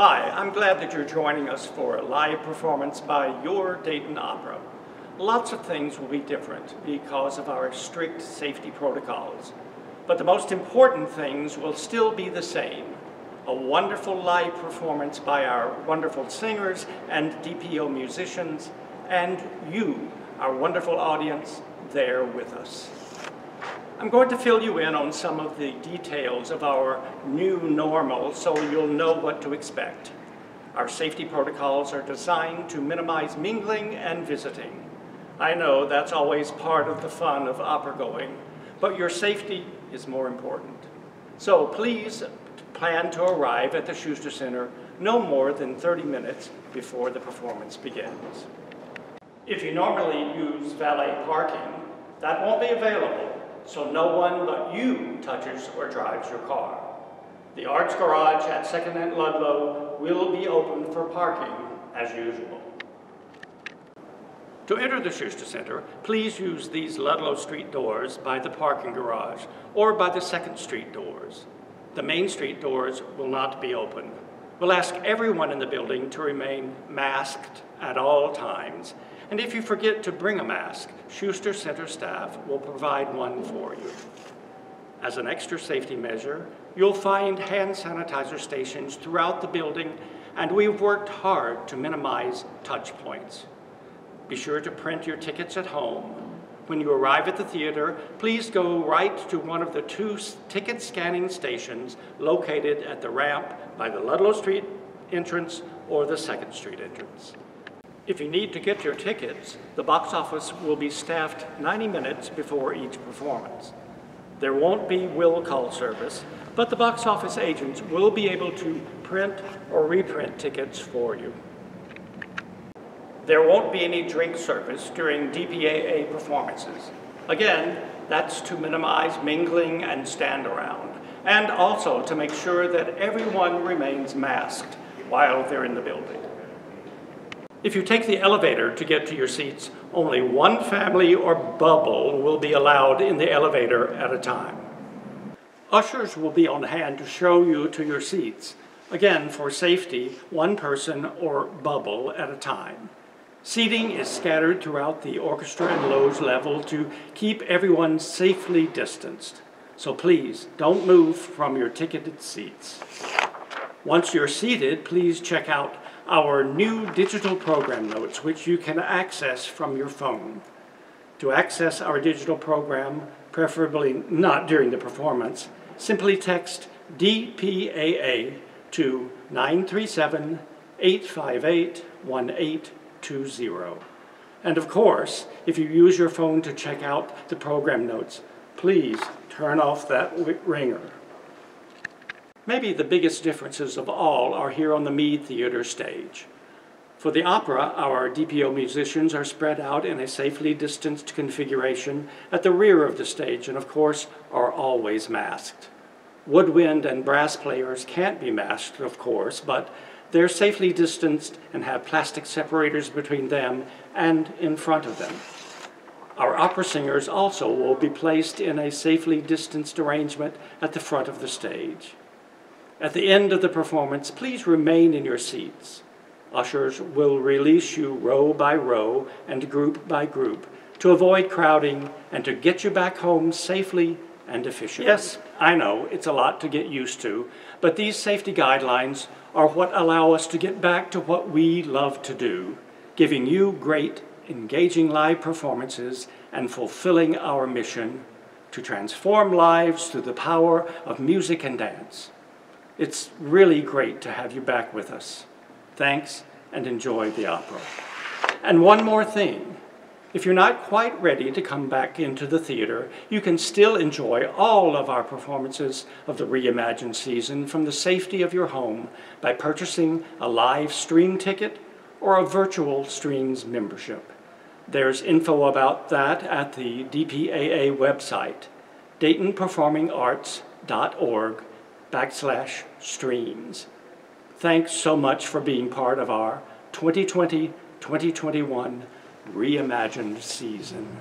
Hi, I'm glad that you're joining us for a live performance by your Dayton Opera. Lots of things will be different because of our strict safety protocols, but the most important things will still be the same. A wonderful live performance by our wonderful singers and DPO musicians, and you, our wonderful audience, there with us. I'm going to fill you in on some of the details of our new normal so you'll know what to expect. Our safety protocols are designed to minimize mingling and visiting. I know that's always part of the fun of opera going, but your safety is more important. So please plan to arrive at the Schuster Center no more than 30 minutes before the performance begins. If you normally use valet parking, that won't be available so no one but you touches or drives your car. The Arts Garage at 2nd and Ludlow will be open for parking as usual. To enter the Schuster Center, please use these Ludlow Street doors by the parking garage or by the 2nd Street doors. The Main Street doors will not be open. We'll ask everyone in the building to remain masked at all times and if you forget to bring a mask, Schuster Center staff will provide one for you. As an extra safety measure, you'll find hand sanitizer stations throughout the building, and we've worked hard to minimize touch points. Be sure to print your tickets at home. When you arrive at the theater, please go right to one of the two ticket scanning stations located at the ramp by the Ludlow Street entrance or the 2nd Street entrance. If you need to get your tickets, the box office will be staffed 90 minutes before each performance. There won't be will call service, but the box office agents will be able to print or reprint tickets for you. There won't be any drink service during DPAA performances. Again, that's to minimize mingling and stand around, and also to make sure that everyone remains masked while they're in the building. If you take the elevator to get to your seats, only one family or bubble will be allowed in the elevator at a time. Ushers will be on hand to show you to your seats. Again, for safety, one person or bubble at a time. Seating is scattered throughout the orchestra and loge level to keep everyone safely distanced. So please, don't move from your ticketed seats. Once you're seated, please check out our new digital program notes, which you can access from your phone. To access our digital program, preferably not during the performance, simply text DPAA to 937 858 1820. And of course, if you use your phone to check out the program notes, please turn off that ringer. Maybe the biggest differences of all are here on the Mead Theater stage. For the opera, our DPO musicians are spread out in a safely distanced configuration at the rear of the stage and, of course, are always masked. Woodwind and brass players can't be masked, of course, but they're safely distanced and have plastic separators between them and in front of them. Our opera singers also will be placed in a safely distanced arrangement at the front of the stage. At the end of the performance, please remain in your seats. Ushers will release you row by row and group by group to avoid crowding and to get you back home safely and efficiently. Yes, I know it's a lot to get used to, but these safety guidelines are what allow us to get back to what we love to do, giving you great, engaging live performances and fulfilling our mission to transform lives through the power of music and dance. It's really great to have you back with us. Thanks and enjoy the opera. And one more thing. If you're not quite ready to come back into the theater, you can still enjoy all of our performances of the Reimagined season from the safety of your home by purchasing a live stream ticket or a virtual streams membership. There's info about that at the DPAA website, DaytonPerformingArts.org backslash streams. Thanks so much for being part of our 2020-2021 reimagined season.